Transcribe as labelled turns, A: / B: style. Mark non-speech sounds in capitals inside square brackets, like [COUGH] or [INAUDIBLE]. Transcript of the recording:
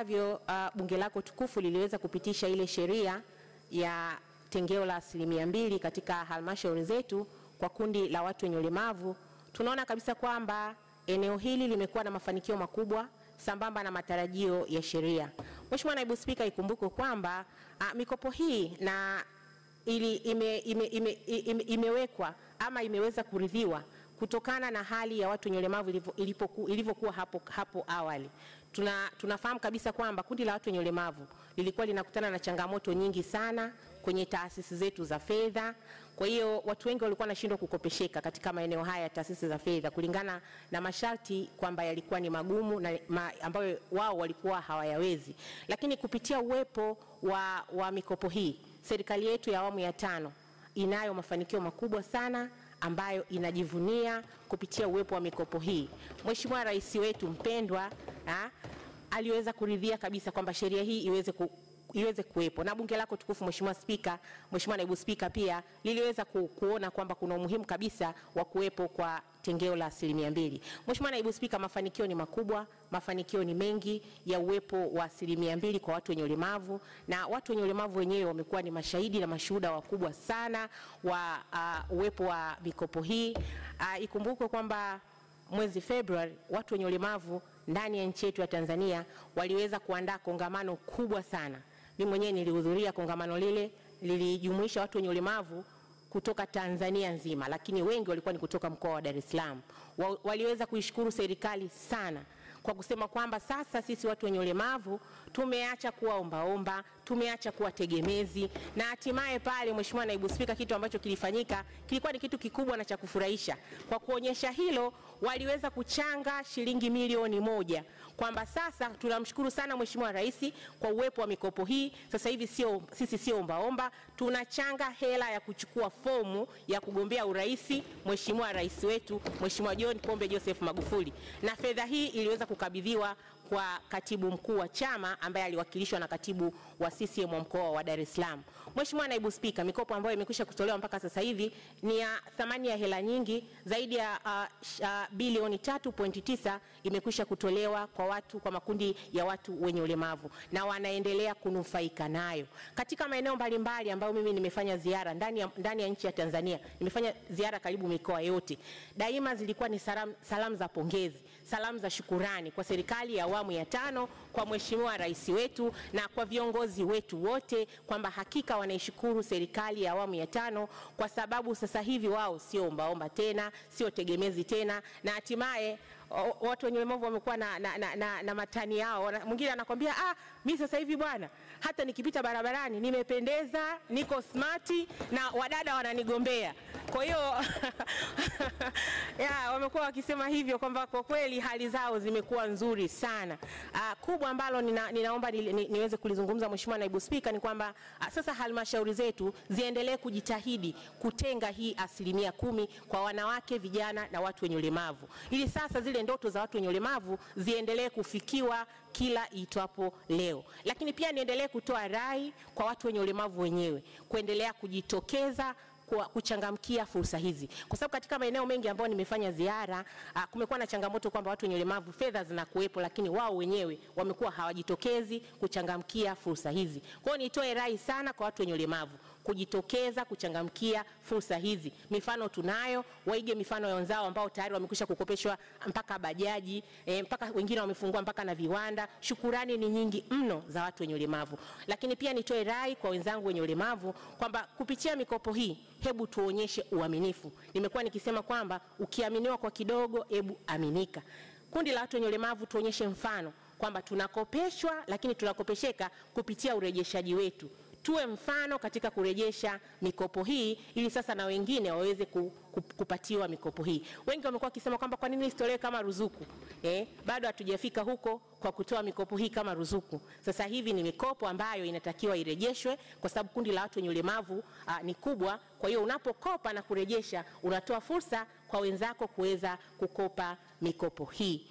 A: ambavyo uh, bunge lako tukufu liliweza kupitisha ile sheria ya tengeo la asilimia mbili katika halmashauri zetu kwa kundi la watu wenye ulemavu, tunaona kabisa kwamba eneo hili limekuwa na mafanikio makubwa sambamba na matarajio ya sheria. Mheshimiwa Naibu Spika, ikumbukwe kwamba uh, mikopo hii na ili ime, ime, ime, ime, imewekwa ama imeweza kuridhiwa kutokana na hali ya watu wenye ulemavu ilivyokuwa hapo, hapo awali. Tuna, tunafahamu kabisa kwamba kundi la watu wenye ulemavu lilikuwa linakutana na changamoto nyingi sana kwenye taasisi zetu za fedha. Kwa hiyo watu wengi walikuwa wanashindwa kukopesheka katika maeneo haya ya taasisi za fedha kulingana na masharti kwamba yalikuwa ni magumu na ma, ambayo wao walikuwa hawayawezi, lakini kupitia uwepo wa, wa mikopo hii serikali yetu ya awamu ya tano inayo mafanikio makubwa sana ambayo inajivunia kupitia uwepo wa mikopo hii. Mheshimiwa Rais wetu mpendwa ha, aliweza kuridhia kabisa kwamba sheria hii iweze ku, iweze kuwepo na bunge lako tukufu Mheshimiwa Spika, Mheshimiwa Naibu Spika pia liliweza ku, kuona kwamba kuna umuhimu kabisa wa kuwepo kwa tengeo la asilimia mbili. Mheshimiwa Naibu Spika, mafanikio ni makubwa, mafanikio ni mengi ya uwepo wa asilimia mbili kwa watu wenye ulemavu, na watu wenye ulemavu wenyewe wamekuwa ni mashahidi na mashuhuda wakubwa sana wa uh, uwepo wa mikopo hii. Uh, ikumbukwe kwamba mwezi Februari watu wenye ulemavu ndani ya nchi yetu ya Tanzania waliweza kuandaa kongamano kubwa sana. Mimi mwenyewe nilihudhuria kongamano lile, lilijumuisha watu wenye ulemavu kutoka Tanzania nzima, lakini wengi walikuwa ni kutoka mkoa wa Dar es Salaam. Waliweza kuishukuru serikali sana kwa kusema kwamba sasa sisi watu wenye ulemavu tumeacha kuwa ombaomba, tumeacha kuwa tegemezi, na hatimaye pale, Mheshimiwa Naibu Spika, kitu ambacho kilifanyika kilikuwa ni kitu kikubwa na cha kufurahisha. Kwa kuonyesha hilo, waliweza kuchanga shilingi milioni moja kwamba sasa tunamshukuru sana Mheshimiwa Rais kwa uwepo wa mikopo hii. Sasa hivi sio sisi sio ombaomba, tunachanga hela ya kuchukua fomu ya kugombea urais Mheshimiwa Rais wetu Mheshimiwa John Pombe Joseph Magufuli, na fedha hii iliweza kukabidhiwa kwa katibu mkuu wa chama ambaye aliwakilishwa na katibu wa CCM wa mkoa wa Dar es Salaam. Mheshimiwa Naibu Spika, mikopo ambayo imekwisha kutolewa mpaka sasa hivi ni ya thamani ya hela nyingi zaidi ya uh, sh- uh, bilioni 3.9 imekwisha kutolewa kwa watu kwa makundi ya watu wenye ulemavu na wanaendelea kunufaika nayo katika maeneo mbalimbali ambayo mimi nimefanya ziara ndani ya, ndani ya nchi ya Tanzania. Nimefanya ziara karibu mikoa yote, daima zilikuwa ni salamu, salamu za pongezi, salamu za shukurani kwa serikali ya awamu ya tano, kwa Mheshimiwa Rais wetu na kwa viongozi wetu wote kwamba hakika wanaishukuru serikali ya awamu ya tano kwa sababu sasa hivi wao sio ombaomba tena, sio tegemezi tena, na hatimaye watu wenye ulemavu wamekuwa na, na, na, na, na matani yao. Mwingine anakwambia ah, mi sasa hivi bwana, hata nikipita barabarani nimependeza, niko smati na wadada wananigombea. Kwa hiyo [LAUGHS] ya, wamekuwa wakisema hivyo kwamba kwa kweli hali zao zimekuwa nzuri sana. Ah, kubwa ambalo nina, ninaomba ni, ni, niweze kulizungumza Mheshimiwa Naibu Spika ni kwamba ah, sasa halmashauri zetu ziendelee kujitahidi kutenga hii asilimia kumi kwa wanawake, vijana na watu wenye ulemavu ili sasa zile ndoto za watu wenye ulemavu ziendelee kufikiwa kila itwapo leo. Lakini pia niendelee kutoa rai kwa watu wenye ulemavu wenyewe kuendelea kujitokeza kuchangamkia fursa hizi, kwa sababu katika maeneo mengi ambayo nimefanya ziara uh, kumekuwa na changamoto kwamba watu wenye ulemavu fedha zinakuwepo, lakini wao wenyewe wamekuwa hawajitokezi kuchangamkia fursa hizi. Kwa hiyo nitoe rai sana kwa watu wenye ulemavu kujitokeza kuchangamkia fursa hizi. Mifano tunayo, waige mifano ya wenzao ambao tayari wamekwisha kukopeshwa mpaka bajaji e, mpaka wengine wamefungua mpaka na viwanda. Shukurani ni nyingi mno za watu wenye ulemavu, lakini pia nitoe rai kwa wenzangu wenye ulemavu kwamba kupitia mikopo hii, hebu tuonyeshe uaminifu. Nimekuwa nikisema kwamba ukiaminiwa kwa kidogo, hebu aminika. Kundi la watu wenye ulemavu tuonyeshe mfano kwamba tunakopeshwa, lakini tunakopesheka kupitia urejeshaji wetu tuwe mfano katika kurejesha mikopo hii ili sasa na wengine waweze ku, ku, kupatiwa mikopo hii. Wengi wamekuwa wakisema kwamba kwa nini isitolewe kama ruzuku eh? Bado hatujafika huko kwa kutoa mikopo hii kama ruzuku. Sasa hivi ni mikopo ambayo inatakiwa irejeshwe, kwa sababu kundi la watu wenye ulemavu ah, ni kubwa. Kwa hiyo unapokopa na kurejesha, unatoa fursa kwa wenzako kuweza kukopa mikopo hii.